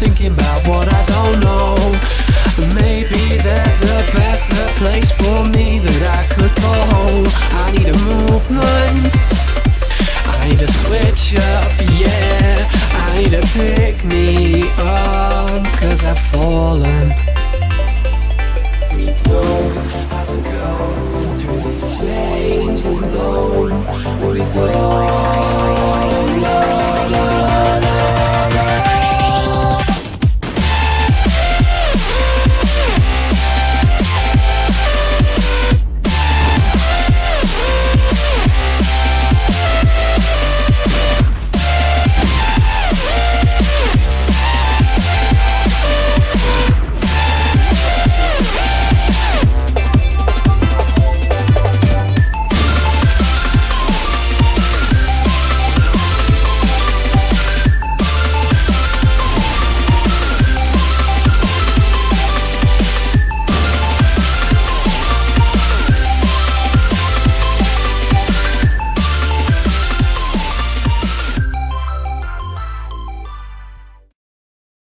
thinking about what I don't know. Maybe there's a better place for me that I could go. Home I need a movement. I need a switch up, yeah. I need to pick me up Cause I've fallen. We don't have to go through these changes, alone. We don't